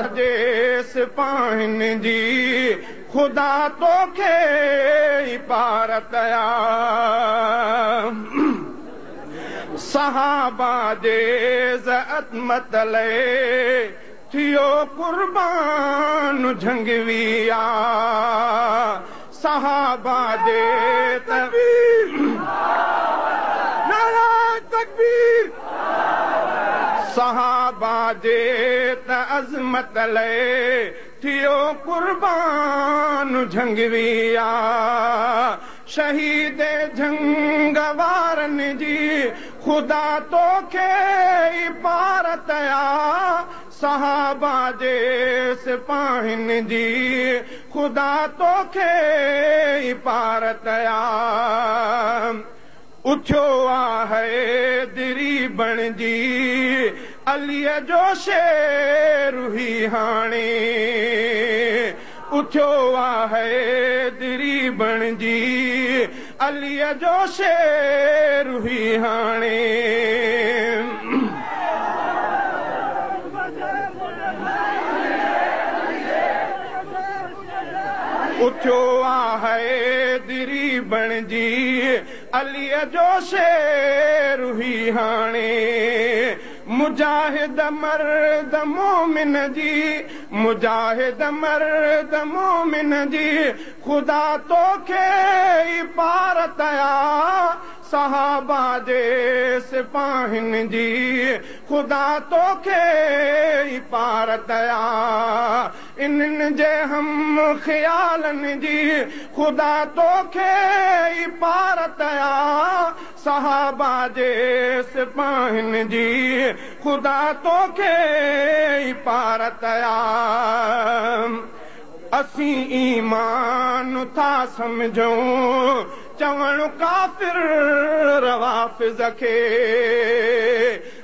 जेस पाइन जी ख़ुदा तोखे पारतया सहाबा जे ज़तमत थियो कुर्बान झंगवी आ सहाबा जे तकबीर सहाबा त अज़मत थियो कुर्बान झंगवी आ शहीद झंग वारनि जी ख़ुदा तोखे पारतया सहाबा जे सिपाहिनि जी ख़ुदा तोखे पारतया उथियो आहे दिरी बणिजी اليءَ جو شير هي هاڻي. اٿيو آهي دري بڻجي اليءَ جو شير هي هاڻي. اٿيو آهي دري بڻجي اليءَ جو شير मुजाहिद मर्द मोमिन जी मुजाहिद मर्द मोमिन जी ख़ुदा तोखे पारतया सहाबा जे सिपाहिनि जी ख़ुदा तोखे पारतया इन्हनि जे हम ख़्यालनि जी ख़ुदा तोखे पारतया صحابه جي سپاهن جي. خدا توکي پارتيا اسين ايمان ٿا سمجهون چوڻ ڪافر روافز کي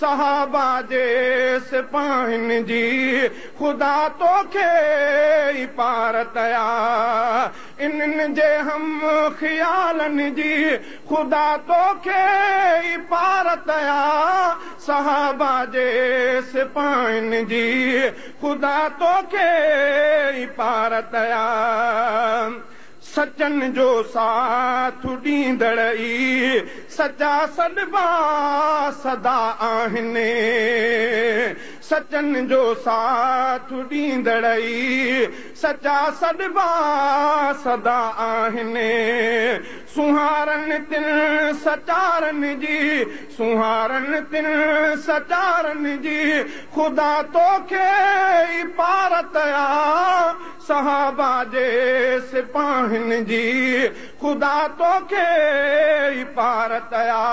सहाबा जे सिपाहिनि जी ख़ुदा तोखे पारतया इन्हनि जे हम ख़्यालनि जी ख़ुदा तोखे पारतया सहाबा जे सिपाहिनि जी ख़ुदा तोखे पारतया سچن جو ساٿ ڏيندڙ ئي. سچا سڏبا سدا آهن. سچن جو ساٿ ڏيندڙ سچا سڏبا سدا آهن. سهارن تن سچارن جي. سهارن تن سچارن جي. خدا توکي پارتيا صحابه جي سپاهن جي خدا توکي پارتيا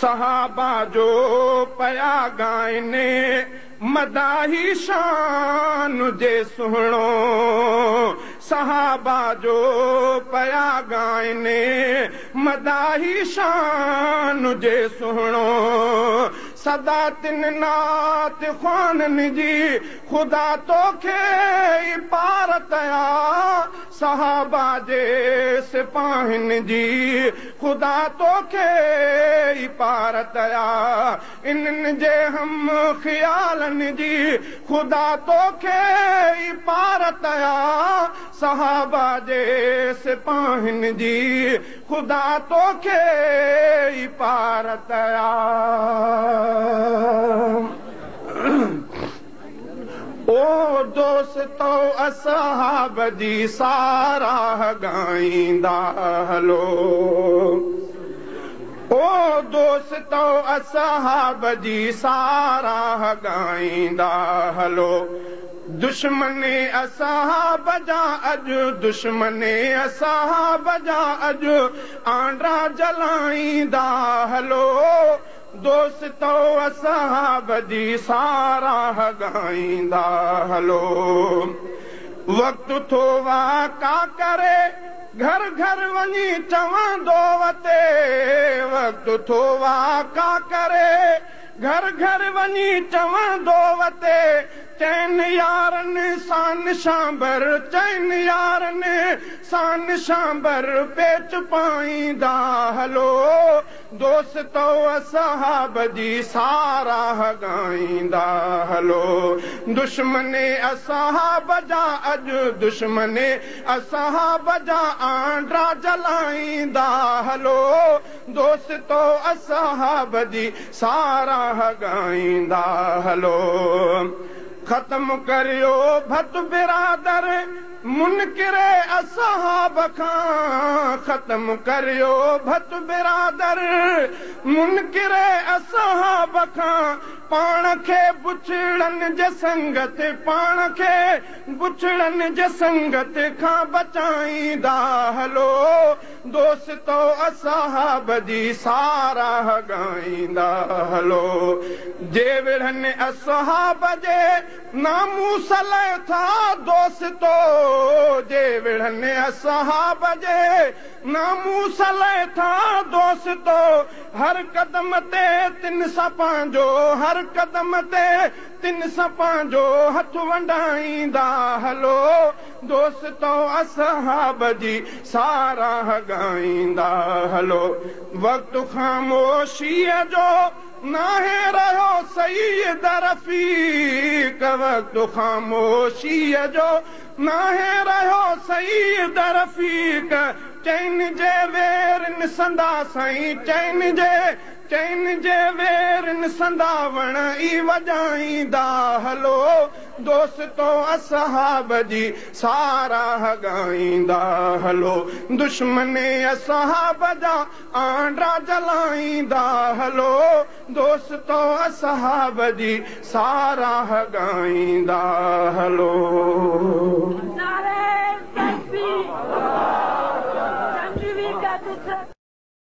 صحابه جو پيا ڳائني مداهي شان جي سهڻو صحابه جو پيا ڳائني مداهي شان جي سهڻو. سدا تن نعت خوانن جي خدا توکي پارتيا सहाबा जे सिपाहिनि जी ख़ुदा तोखे पारतया इन्हनि जे हम ख़्यालनि जी ख़ुदा तोखे पारतया सहाबा जे सिपाहिनि जी ख़ुदा तोखे पारतया او دوستو اسهاب جي ساراهه ڳائيندا هلو. او دوستو اسهاب جي ساراهه ڳائيندا هلو. دشمني اسان بجا اڄ دشمني اسان بجا اڄ آنڊرا جلائيندا هلو دوستو بجي سارا ڳائيندا هلو. وقت ٿو واهه ڪا ڪري گهر گهر وڃي چوندو وتي. وقت ٿو واهه ڪا ڪري گهر گهر وڃي چوندو وتي چين يارن سان شامبر چين يارن سان شامبر پيچ پائيندا هلو. دوستو اساب جي سارا ڳائيندا هلو. دشمني اساب جا اڄ دشمني اساب جا آنڊرا جلائيندا هلو. دوستو اساب جي سارا ڳائيندا هلو ख़तमु करियो भत बिरादर मुनकिरे असाब खां। ख़तमु करियो भत बिरादर मुनकिरे असाब खां پاڻ کي بڇڙن جي سنگت پاڻ کي بڇڙن جي سنگت کان بچائيندا. هلو دوستو اساب جي سارا ڳائيندا هلو جي وڙهن اساب جي نامو سلي ٿا دوستو جي وڙهن اساب جي نامو سلي ٿا دوستو هر قدم تي تن سان پنهنجو هر قدم تي تن سان پنهنجو هٿ ونڊائيندا. هلو دوستو اساب جي سارا ڳائيندا هلو وقت خاموشيءَ جو ناهي رهيو صحيح درفيڪ وقت خاموشيءَ جو ناهي رهيو صحيح درفيڪ چين جي وير نسندا سائين چين جي نسنداوڻ ئي وڄائيندا هلو دوستو اساب جي سارا ڳائيندا هلو دشمني اساب جا آنڊرا جلائيندا هلو دوستو اساب جي سارا ڳائيندا هلو